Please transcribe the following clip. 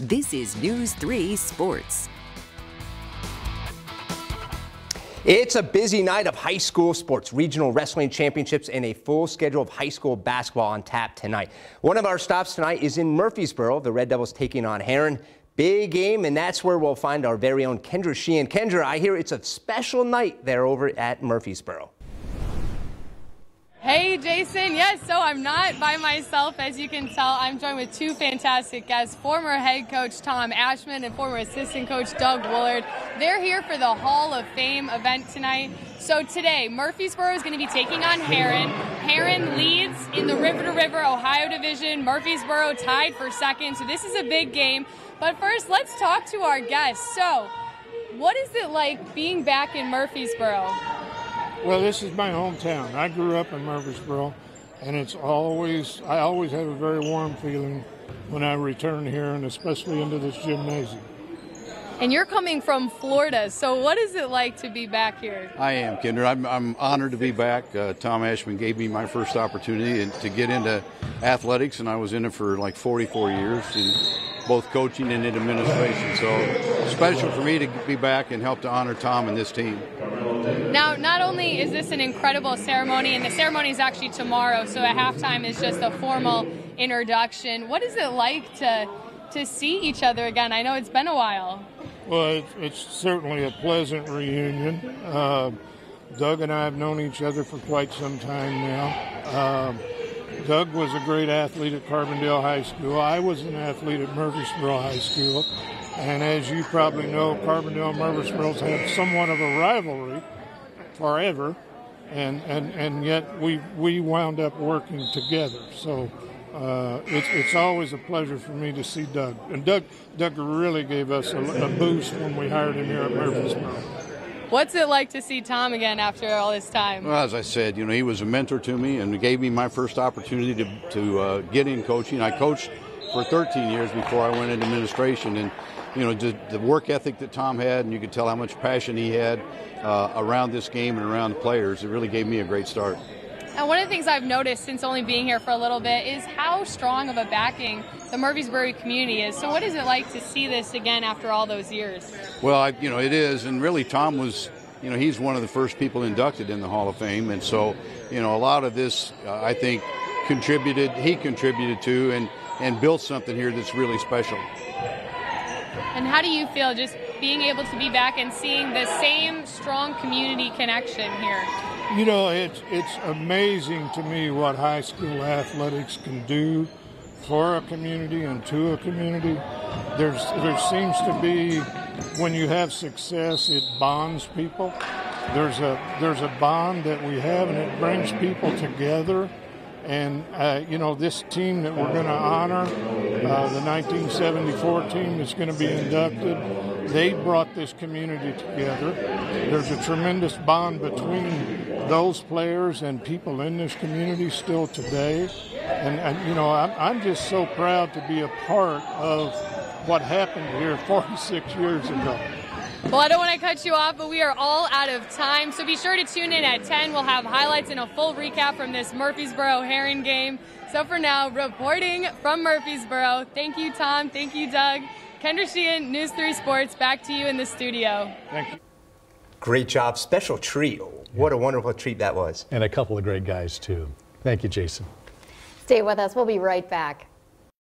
This is News 3 Sports. It's a busy night of high school sports, regional wrestling championships, and a full schedule of high school basketball on tap tonight. One of our stops tonight is in Murphysboro. The Red Devils taking on Herrin. Big game, and that's where we'll find our very own Kendra Sheehan. Kendra, I hear it's a special night there over at Murphysboro. Hey, Jason. Yes, so I'm not by myself. As you can tell, I'm joined with two fantastic guests former head coach Tom Ashman and former assistant coach Doug Willard. They're here for the Hall of Fame event tonight. So today, Murphysboro is going to be taking on Herrin. Herrin leads in the River to River Ohio Division. Murphysboro tied for second. So this is a big game. But first, let's talk to our guests. So, what is it like being back in Murphysboro? Well, this is my hometown. I grew up in Murphysboro, and it's always, I always have a very warm feeling when I return here, and especially into this gymnasium. And you're coming from Florida, so what is it like to be back here? I am, Kendra. I'm, I'm honored to be back. Uh, Tom Ashman gave me my first opportunity to get into athletics, and I was in it for like 44 years, in both coaching and in administration. So special for me to be back and help to honor Tom and this team. Now, not only is this an incredible ceremony, and the ceremony is actually tomorrow, so at halftime is just a formal introduction. What is it like to to see each other again? I know it's been a while. Well, it's, it's certainly a pleasant reunion. Uh, Doug and I have known each other for quite some time now. Uh, Doug was a great athlete at Carbondale High School. I was an athlete at Murphysboro High School. And as you probably know, Carbondale and Murphysboro's had somewhat of a rivalry forever. And, and, and yet we, we wound up working together. So uh, it's, it's always a pleasure for me to see Doug. And Doug, Doug really gave us a, a boost when we hired him here at Murphysboro. What's it like to see Tom again after all this time? Well, as I said, you know, he was a mentor to me and gave me my first opportunity to, to uh, get in coaching. I coached for 13 years before I went into administration, and you know, the work ethic that Tom had, and you could tell how much passion he had uh, around this game and around the players. It really gave me a great start. And one of the things I've noticed since only being here for a little bit is how strong of a backing the Murphysboro community is. So, what is it like to see this again after all those years? Well, I, you know, it is, and really, Tom was, you know, he's one of the first people inducted in the Hall of Fame, and so, you know, a lot of this, uh, I think, contributed, he contributed to, and and built something here that's really special. And how do you feel just being able to be back and seeing the same strong community connection here? You know, it's it's amazing to me what high school athletics can do for a community and to a community. There's there seems to be when you have success, it bonds people. There's a there's a bond that we have, and it brings people together. And uh, you know, this team that we're going to honor, uh, the 1974 team that's going to be inducted, they brought this community together. There's a tremendous bond between those players and people in this community still today. And, and you know, I'm, I'm just so proud to be a part of what happened here 46 years ago. Well, I don't want to cut you off, but we are all out of time. So be sure to tune in at 10. We'll have highlights and a full recap from this Murphysboro Herrin game. So for now, reporting from Murphysboro, thank you, Tom. Thank you, Doug. Kendra Sheehan, News 3 Sports, back to you in the studio. Thank you. Great job. Special treat. What a wonderful treat that was. And a couple of great guys, too. Thank you, Jason. Stay with us. We'll be right back.